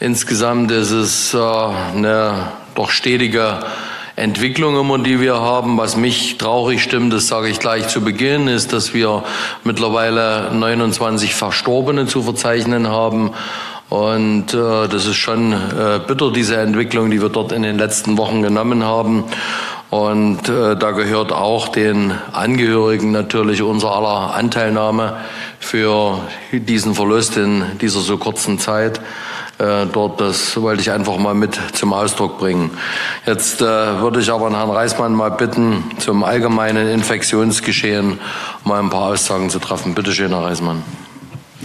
Insgesamt ist es äh, eine doch stetige Entwicklung immer, die wir haben. Was mich traurig stimmt, das sage ich gleich zu Beginn, ist, dass wir mittlerweile 29 Verstorbene zu verzeichnen haben. Und äh, das ist schon äh, bitter, diese Entwicklung, die wir dort in den letzten Wochen genommen haben. Und äh, da gehört auch den Angehörigen natürlich unser aller Anteilnahme für diesen Verlust in dieser so kurzen Zeit äh, dort. Das wollte ich einfach mal mit zum Ausdruck bringen. Jetzt äh, würde ich aber Herrn Reismann mal bitten, zum allgemeinen Infektionsgeschehen mal ein paar Aussagen zu treffen. Bitte schön, Herr Reismann.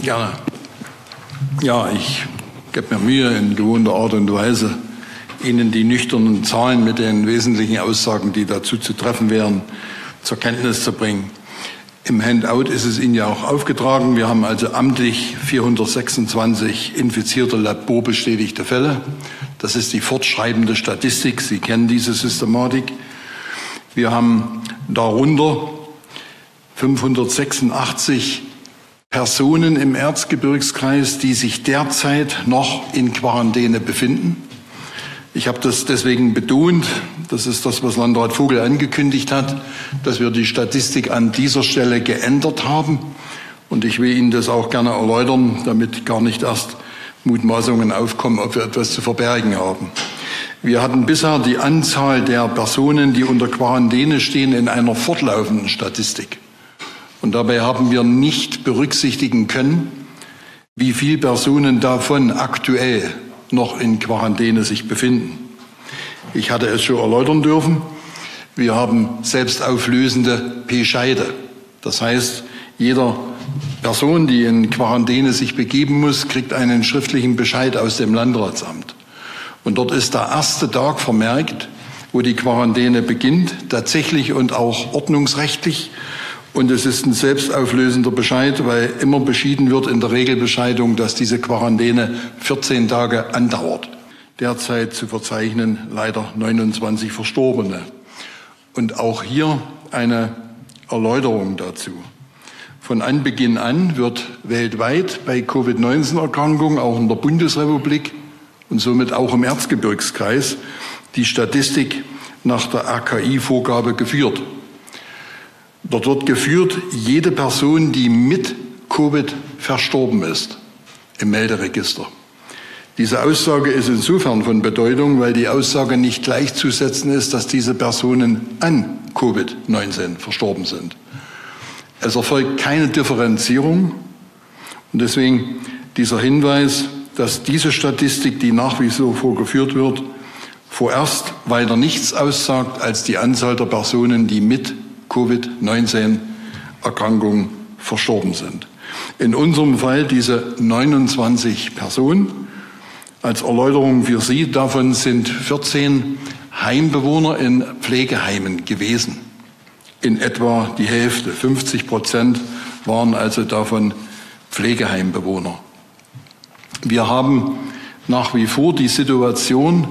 Gerne. Ja, ich gebe mir Mühe in gewohnter Art und Weise, Ihnen die nüchternen Zahlen mit den wesentlichen Aussagen, die dazu zu treffen wären, zur Kenntnis zu bringen. Im Handout ist es Ihnen ja auch aufgetragen. Wir haben also amtlich 426 infizierte laborbestätigte Fälle. Das ist die fortschreibende Statistik. Sie kennen diese Systematik. Wir haben darunter 586 Personen im Erzgebirgskreis, die sich derzeit noch in Quarantäne befinden. Ich habe das deswegen betont, das ist das, was Landrat Vogel angekündigt hat, dass wir die Statistik an dieser Stelle geändert haben. Und ich will Ihnen das auch gerne erläutern, damit gar nicht erst Mutmaßungen aufkommen, ob wir etwas zu verbergen haben. Wir hatten bisher die Anzahl der Personen, die unter Quarantäne stehen, in einer fortlaufenden Statistik. Und dabei haben wir nicht berücksichtigen können, wie viele Personen davon aktuell noch in Quarantäne sich befinden. Ich hatte es schon erläutern dürfen. Wir haben selbstauflösende P-Scheide. Das heißt, jeder Person, die in Quarantäne sich begeben muss, kriegt einen schriftlichen Bescheid aus dem Landratsamt. Und dort ist der erste Tag vermerkt, wo die Quarantäne beginnt, tatsächlich und auch ordnungsrechtlich. Und es ist ein selbstauflösender Bescheid, weil immer beschieden wird in der Regelbescheidung, dass diese Quarantäne 14 Tage andauert. Derzeit zu verzeichnen leider 29 Verstorbene. Und auch hier eine Erläuterung dazu. Von Anbeginn an wird weltweit bei Covid-19-Erkrankungen, auch in der Bundesrepublik und somit auch im Erzgebirgskreis, die Statistik nach der RKI-Vorgabe geführt. Dort wird geführt, jede Person, die mit Covid verstorben ist, im Melderegister. Diese Aussage ist insofern von Bedeutung, weil die Aussage nicht gleichzusetzen ist, dass diese Personen an Covid-19 verstorben sind. Es erfolgt keine Differenzierung und deswegen dieser Hinweis, dass diese Statistik, die nach wie vor vorgeführt wird, vorerst weiter nichts aussagt als die Anzahl der Personen, die mit Covid-19-Erkrankung verstorben sind. In unserem Fall diese 29 Personen. Als Erläuterung für Sie, davon sind 14 Heimbewohner in Pflegeheimen gewesen. In etwa die Hälfte, 50 Prozent waren also davon Pflegeheimbewohner. Wir haben nach wie vor die Situation,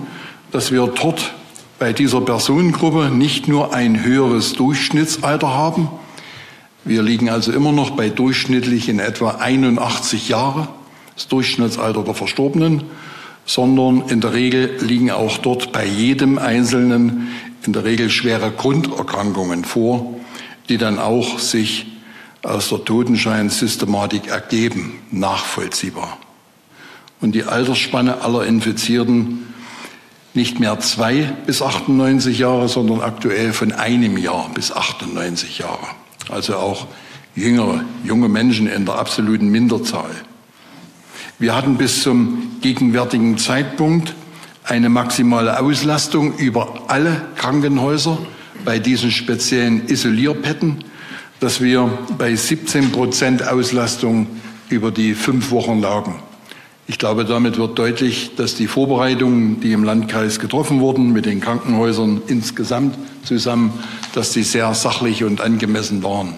dass wir dort bei dieser Personengruppe nicht nur ein höheres Durchschnittsalter haben. Wir liegen also immer noch bei durchschnittlich in etwa 81 Jahre, das Durchschnittsalter der Verstorbenen, sondern in der Regel liegen auch dort bei jedem Einzelnen in der Regel schwere Grunderkrankungen vor, die dann auch sich aus der Totenscheinsystematik ergeben, nachvollziehbar. Und die Altersspanne aller Infizierten nicht mehr zwei bis 98 Jahre, sondern aktuell von einem Jahr bis 98 Jahre. Also auch jüngere, junge Menschen in der absoluten Minderzahl. Wir hatten bis zum gegenwärtigen Zeitpunkt eine maximale Auslastung über alle Krankenhäuser bei diesen speziellen Isolierpetten, dass wir bei 17 Prozent Auslastung über die fünf Wochen lagen. Ich glaube, damit wird deutlich, dass die Vorbereitungen, die im Landkreis getroffen wurden, mit den Krankenhäusern insgesamt zusammen, dass die sehr sachlich und angemessen waren.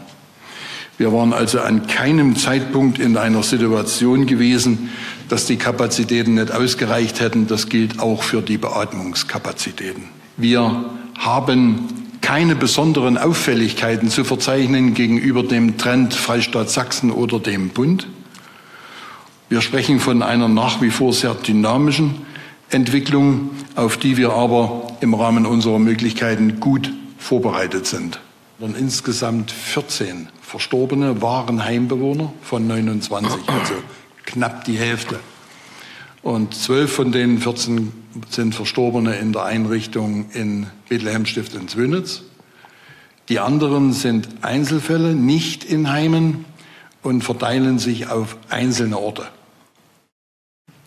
Wir waren also an keinem Zeitpunkt in einer Situation gewesen, dass die Kapazitäten nicht ausgereicht hätten. Das gilt auch für die Beatmungskapazitäten. Wir haben keine besonderen Auffälligkeiten zu verzeichnen gegenüber dem Trend Freistaat Sachsen oder dem Bund. Wir sprechen von einer nach wie vor sehr dynamischen Entwicklung, auf die wir aber im Rahmen unserer Möglichkeiten gut vorbereitet sind. Und insgesamt 14 Verstorbene waren Heimbewohner von 29, also knapp die Hälfte. Und zwölf von den 14 sind Verstorbene in der Einrichtung in Bethlehem Stift in Zwönitz. Die anderen sind Einzelfälle, nicht in Heimen und verteilen sich auf einzelne Orte.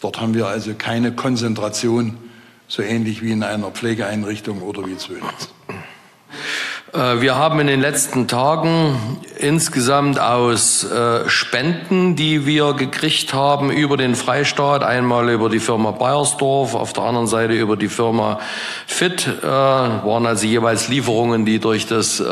Dort haben wir also keine Konzentration, so ähnlich wie in einer Pflegeeinrichtung oder wie Zwönitz. Äh, wir haben in den letzten Tagen insgesamt aus äh, Spenden, die wir gekriegt haben über den Freistaat, einmal über die Firma Bayersdorf, auf der anderen Seite über die Firma FIT, äh, waren also jeweils Lieferungen, die durch das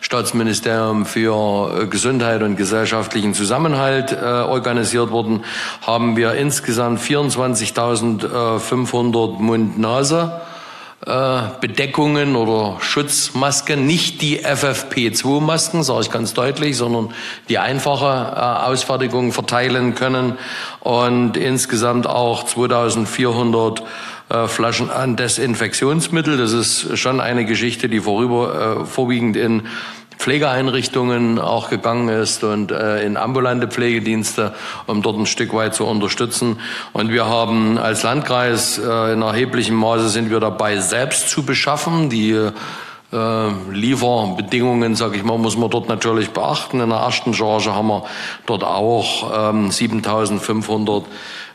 Staatsministerium für Gesundheit und gesellschaftlichen Zusammenhalt organisiert wurden, haben wir insgesamt 24.500 Mund-Nase Bedeckungen oder Schutzmasken, nicht die FFP2-Masken, sage ich ganz deutlich, sondern die einfache äh, Ausfertigung verteilen können und insgesamt auch 2400 äh, Flaschen an Desinfektionsmittel. Das ist schon eine Geschichte, die vorüber vorwiegend in Pflegeeinrichtungen auch gegangen ist und äh, in ambulante Pflegedienste, um dort ein Stück weit zu unterstützen. Und wir haben als Landkreis äh, in erheblichem Maße sind wir dabei, selbst zu beschaffen. Die äh, Lieferbedingungen, sage ich mal, muss man dort natürlich beachten. In der ersten Charge haben wir dort auch ähm, 7.500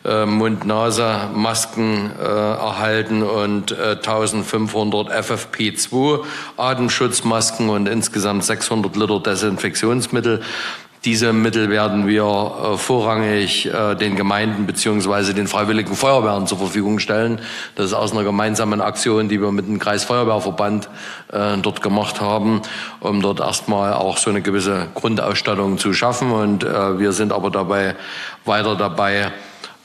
äh, Mund-Nase-Masken äh, erhalten und äh, 1500 FFP2 Atemschutzmasken und insgesamt 600 Liter Desinfektionsmittel. Diese Mittel werden wir äh, vorrangig äh, den Gemeinden beziehungsweise den freiwilligen Feuerwehren zur Verfügung stellen. Das ist aus einer gemeinsamen Aktion, die wir mit dem Kreisfeuerwehrverband äh, dort gemacht haben, um dort erstmal auch so eine gewisse Grundausstattung zu schaffen. Und äh, wir sind aber dabei weiter dabei,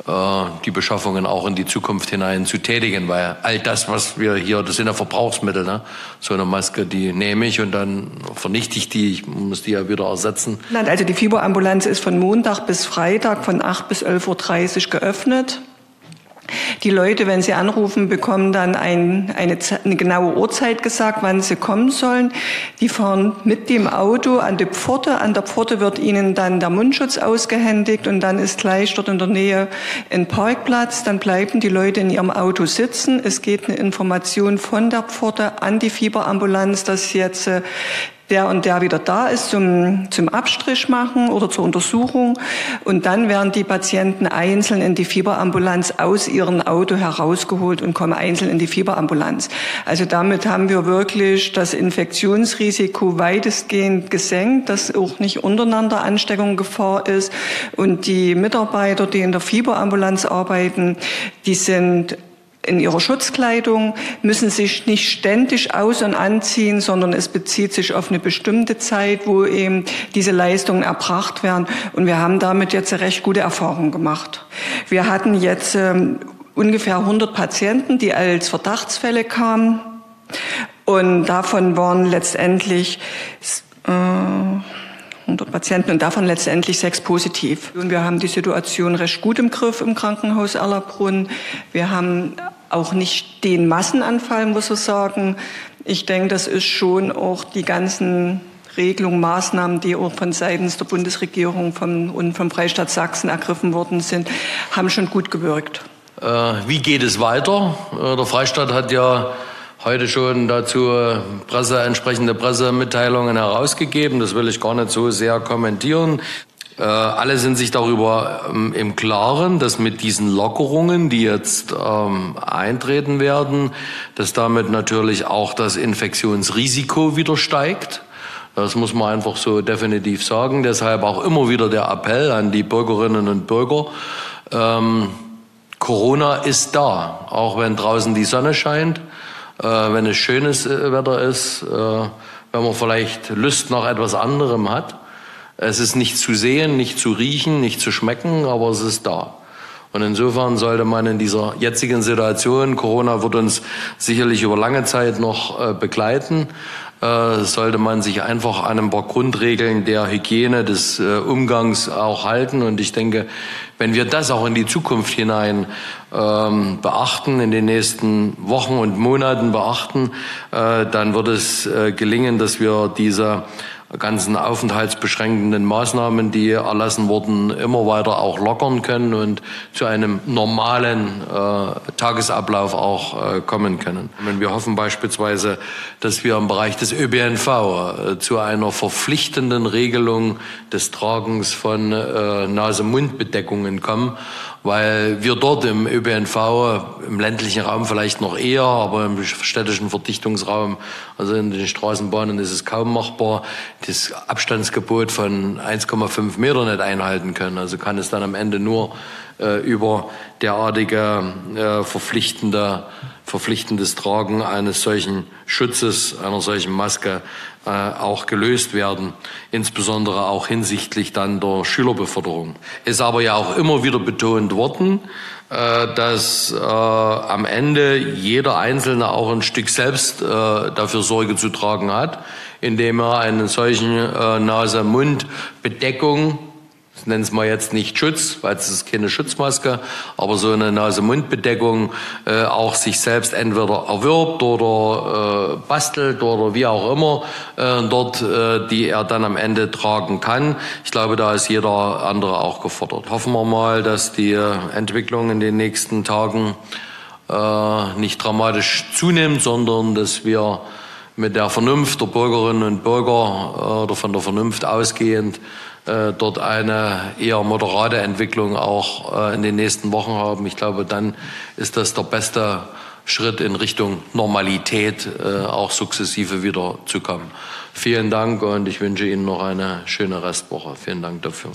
die Beschaffungen auch in die Zukunft hinein zu tätigen, weil all das, was wir hier, das sind ja Verbrauchsmittel, ne? so eine Maske, die nehme ich und dann vernichte ich die, ich muss die ja wieder ersetzen. Also die Fieberambulanz ist von Montag bis Freitag von 8 bis 11.30 Uhr geöffnet. Die Leute, wenn sie anrufen, bekommen dann ein, eine, eine, genaue Uhrzeit gesagt, wann sie kommen sollen. Die fahren mit dem Auto an die Pforte. An der Pforte wird ihnen dann der Mundschutz ausgehändigt und dann ist gleich dort in der Nähe ein Parkplatz. Dann bleiben die Leute in ihrem Auto sitzen. Es geht eine Information von der Pforte an die Fieberambulanz, dass jetzt äh, der und der wieder da ist zum, zum Abstrich machen oder zur Untersuchung. Und dann werden die Patienten einzeln in die Fieberambulanz aus ihrem Auto herausgeholt und kommen einzeln in die Fieberambulanz. Also damit haben wir wirklich das Infektionsrisiko weitestgehend gesenkt, dass auch nicht untereinander Ansteckung Gefahr ist. Und die Mitarbeiter, die in der Fieberambulanz arbeiten, die sind in ihrer Schutzkleidung, müssen sich nicht ständig aus- und anziehen, sondern es bezieht sich auf eine bestimmte Zeit, wo eben diese Leistungen erbracht werden. Und wir haben damit jetzt eine recht gute Erfahrung gemacht. Wir hatten jetzt ähm, ungefähr 100 Patienten, die als Verdachtsfälle kamen. Und davon waren letztendlich äh, 100 Patienten und davon letztendlich sechs positiv. Und wir haben die Situation recht gut im Griff im Krankenhaus Erlabrunn. Wir haben auch nicht den Massenanfall, muss ich sagen. Ich denke, das ist schon auch die ganzen Regelungen, Maßnahmen, die auch von seitens der Bundesregierung vom, und vom Freistaat Sachsen ergriffen worden sind, haben schon gut gewirkt. Äh, wie geht es weiter? Äh, der Freistaat hat ja heute schon dazu Presse, entsprechende Pressemitteilungen herausgegeben. Das will ich gar nicht so sehr kommentieren. Äh, alle sind sich darüber ähm, im Klaren, dass mit diesen Lockerungen, die jetzt ähm, eintreten werden, dass damit natürlich auch das Infektionsrisiko wieder steigt. Das muss man einfach so definitiv sagen. Deshalb auch immer wieder der Appell an die Bürgerinnen und Bürger. Ähm, Corona ist da, auch wenn draußen die Sonne scheint äh, wenn es schönes äh, Wetter ist, äh, wenn man vielleicht Lust nach etwas anderem hat. Es ist nicht zu sehen, nicht zu riechen, nicht zu schmecken, aber es ist da. Und insofern sollte man in dieser jetzigen Situation, Corona wird uns sicherlich über lange Zeit noch äh, begleiten, äh, sollte man sich einfach an ein paar Grundregeln der Hygiene, des äh, Umgangs auch halten. Und ich denke, wenn wir das auch in die Zukunft hinein ähm, beachten, in den nächsten Wochen und Monaten beachten, äh, dann wird es äh, gelingen, dass wir diese ganzen aufenthaltsbeschränkenden Maßnahmen, die erlassen wurden, immer weiter auch lockern können und zu einem normalen äh, Tagesablauf auch äh, kommen können. Wir hoffen beispielsweise, dass wir im Bereich des ÖBNV äh, zu einer verpflichtenden Regelung des Tragens von äh, Nase-Mund-Bedeckungen kommen weil wir dort im ÖPNV, im ländlichen Raum vielleicht noch eher, aber im städtischen Verdichtungsraum, also in den Straßenbahnen ist es kaum machbar, das Abstandsgebot von 1,5 Meter nicht einhalten können. Also kann es dann am Ende nur äh, über derartige äh, verpflichtende verpflichtendes Tragen eines solchen Schutzes, einer solchen Maske äh, auch gelöst werden, insbesondere auch hinsichtlich dann der Schülerbeförderung. Ist aber ja auch immer wieder betont worden, äh, dass äh, am Ende jeder Einzelne auch ein Stück selbst äh, dafür Sorge zu tragen hat, indem er einen solchen äh, Nase-Mund-Bedeckung ich nenne es mal jetzt nicht Schutz, weil es ist keine Schutzmaske, aber so eine Nase-Mund-Bedeckung äh, auch sich selbst entweder erwirbt oder äh, bastelt oder wie auch immer äh, dort, äh, die er dann am Ende tragen kann. Ich glaube, da ist jeder andere auch gefordert. Hoffen wir mal, dass die Entwicklung in den nächsten Tagen äh, nicht dramatisch zunimmt, sondern dass wir mit der Vernunft der Bürgerinnen und Bürger äh, oder von der Vernunft ausgehend äh, dort eine eher moderate Entwicklung auch äh, in den nächsten Wochen haben. Ich glaube, dann ist das der beste Schritt in Richtung Normalität auch sukzessive wieder zu kommen. Vielen Dank und ich wünsche Ihnen noch eine schöne Restwoche. Vielen Dank dafür.